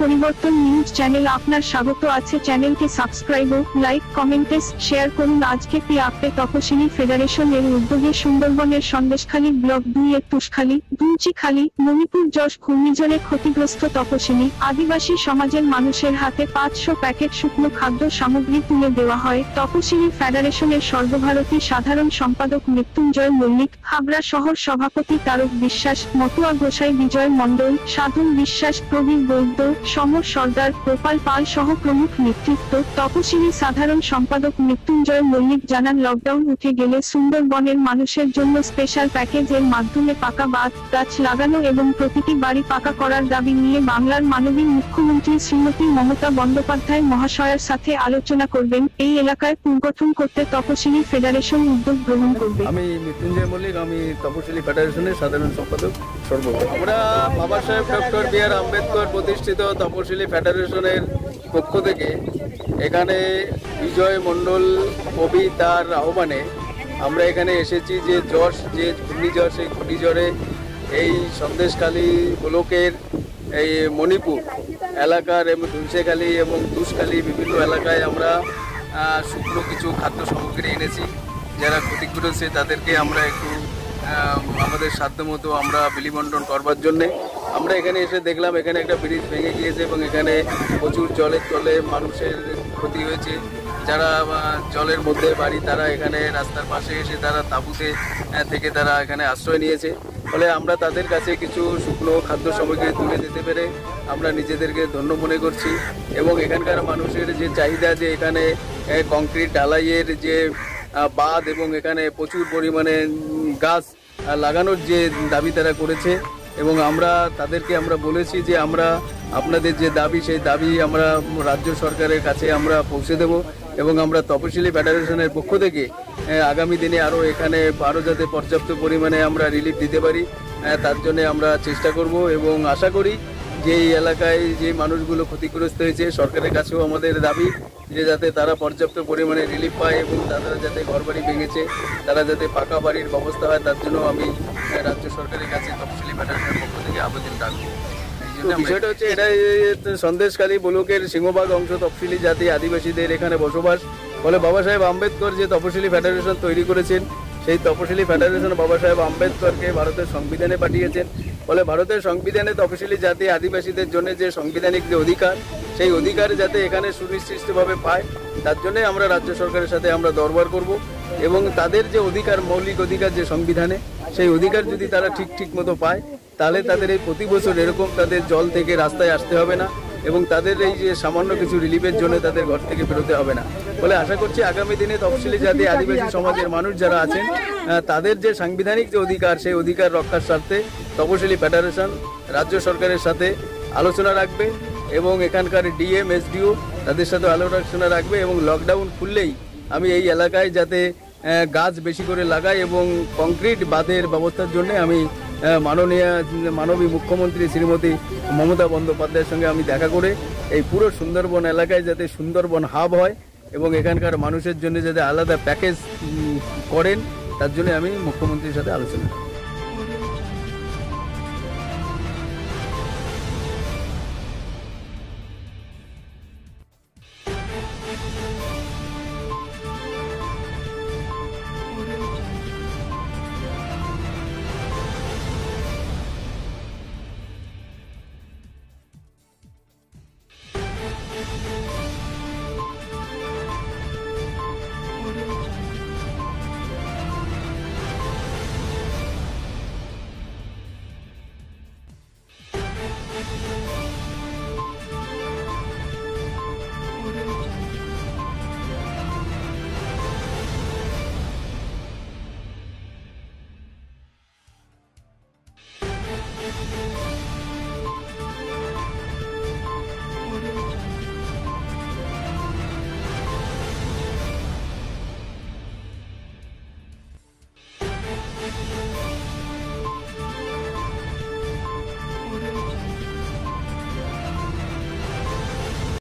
পরিবর্তন news channel আপনার স্বাগত আছে চ্যানেলকে সাবস্ক্রাইব ও লাইক, কমেন্টে শেয়ার করুন। আজকে পি আপে তপশিলি ফেডারেশন এর উদ্যোগে সুন্দরবনের সন্দেশখালী ব্লক দুই এর তুষখালী দুঞ্চিখালী মণিপুর যশ ঘূর্ণিঝড়ে ক্ষতিগ্রস্ত তপশিলি আদিবাসী সমাজের মানুষের হাতে পাঁচশো প্যাকেট শুকনো খাদ্য সামগ্রী তুলে দেওয়া হয়। তপশিলি ফেডারেশনের সর্বভারতী সাধারণ সম্পাদক মৃত্যুঞ্জয় মল্লিক, হাবড়া শহর সভাপতি তারক বিশ্বাস, মতুয়া গোসাই বিজয় মণ্ডল সাধন বিশ্বাস, প্রবীর বৈদ্য সমর সর্দার গোপাল পাল সহ প্রমুখ নেতৃত্ব তপশিলি সাধারণ সম্পাদক মৃত্যুঞ্জয় মল্লিক জানান লকডাউন উঠে গেলে সুন্দরবনের মানুষের জন্য স্পেশাল প্যাকেজ এর মাধ্যমে পাকা বাঁধ গাছ লাগানো এবং প্রতিটি বাড়ি পাকা করার দাবি নিয়ে বাংলার মাননীয় মুখ্যমন্ত্রী শ্রীমতী মমতা বন্দ্যোপাধ্যায় মহাশয়ের সাথে আলোচনা করবেন। এই এলাকায় পুনর্গঠন করতে তপশিলি ফেডারেশন উদ্যোগ গ্রহণ করবে। আমি মৃত্যুঞ্জয় মল্লিক আমি তপশিলি ফেডারেশনের সাধারণ সম্পাদক সর্ব আমরা বাবা সাহেব, ডক্টর বি আর আম্বেদকর প্রতিষ্ঠিত তপশিলি ফেডারেশনের পক্ষ থেকে এখানে বিজয় মণ্ডল কবি তার আহ্বানে আমরা এখানে এসেছি যে যশ যে ঘূর্ণিঝড়, সেই ঘূর্ণিঝড়ে এই সন্দেশখালী ব্লকের এই মণিপুর এলাকার এবং দুলসেখালী এবং দুষখালী বিভিন্ন এলাকায় আমরা শুকনো কিছু খাদ্য সামগ্রী এনেছি। যারা ক্ষতিগ্রস্ত, তাদেরকে আমরা একটু আমাদের সাধ্যমতো আমরা বিলিবন্টন করবার জন্যে আমরা এখানে এসে দেখলাম, এখানে একটা ব্রিজ ভেঙে গিয়েছে এবং এখানে প্রচুর জলের তলে মানুষের ক্ষতি হয়েছে। যারা জলের মধ্যে বাড়ি, তারা এখানে রাস্তার পাশে এসে তারা তাঁবুতে থেকে তারা এখানে আশ্রয় নিয়েছে। ফলে আমরা তাদের কাছে কিছু শুকনো খাদ্য সামগ্রী তুলে দিতে পেরে আমরা নিজেদেরকে ধন্য মনে করছি এবং এখানকার মানুষের যে চাহিদা যে এখানে কংক্রিট ঢালাইয়ের যে বাঁধ এবং এখানে প্রচুর পরিমাণে গাছ লাগানোর যে দাবি তারা করেছে এবং আমরা তাদেরকে আমরা বলেছি যে আমরা আপনাদের যে দাবি, সেই দাবি আমরা রাজ্য সরকারের কাছে আমরা পৌঁছে দেব এবং আমরা তপশিলি ফেডারেশনের পক্ষ থেকে আগামী দিনে আরও এখানে আরও যাতে পর্যাপ্ত পরিমাণে আমরা রিলিফ দিতে পারি তার জন্য আমরা চেষ্টা করব এবং আশা করি যে এই এলাকায় যে মানুষগুলো ক্ষতিগ্রস্ত হয়েছে সরকারের কাছেও আমাদের দাবি যে যাতে তারা পর্যাপ্ত পরিমাণে রিলিফ পায় এবং তারা যাতে ঘরবাড়ি ভেঙেছে তারা যাতে পাকা বাড়ির ব্যবস্থা হয় তার জন্য আমি রাজ্য সরকারের কাছে তফসিলি ফেডারেশনের পক্ষ থেকে আবেদন রাখব বিষয়টা হচ্ছে এটা সন্দেশকালী ব্লকের সিংহবাগ অংশ তফসিলি জাতি আদিবাসীদের এখানে বসবাস। ফলে বাবা সাহেব আম্বেদকর যে তফসিলি ফেডারেশন তৈরি করেছেন সেই তপশিলি ফেডারেশন বাবা সাহেব আম্বেদকরকে ভারতের সংবিধানে পাঠিয়েছেন। ফলে ভারতের সংবিধানে তপশিলি জাতি আদিবাসীদের জন্য যে সাংবিধানিক যে অধিকার, সেই অধিকার যাতে এখানে সুনিশ্চিতভাবে পায়, তার জন্যই আমরা রাজ্য সরকারের সাথে আমরা দরবার করব এবং তাদের যে অধিকার, মৌলিক অধিকার যে সংবিধানে, সেই অধিকার যদি তারা ঠিক ঠিক মতো পায়, তাহলে তাদের এই প্রতি বছর এরকম তাদের জল থেকে রাস্তায় আসতে হবে না। এবং তাদের এই যে সামান্য কিছু রিলিফের জন্য তাদের ঘর থেকে বেরোতে হবে না। বলে আশা করছি আগামী দিনে তফসিলি জাতি আদিবাসী সমাজের মানুষ যারা আছেন তাদের যে সাংবিধানিক যে অধিকার, সেই অধিকার রক্ষার স্বার্থে তপশিলি ফেডারেশন, রাজ্য সরকারের সাথে আলোচনা রাখবে এবং এখানকার ডিএম, এসডিও তাদের সাথে আলোচনা রাখবে এবং লকডাউন খুললেই আমি এই এলাকায় যাতে গাছ বেশি করে লাগাই এবং কংক্রিট বাঁধের ব্যবস্থার জন্য আমি মাননীয় মানবী মুখ্যমন্ত্রী শ্রীমতী মমতা বন্দ্যোপাধ্যায়ের সঙ্গে আমি দেখা করে এই পুরো সুন্দরবন এলাকায় যাতে সুন্দরবন হাব হয় এবং এখানকার মানুষের জন্য যাতে আলাদা প্যাকেজ করেন, তার জন্য আমি মুখ্যমন্ত্রীর সাথে আলোচনা।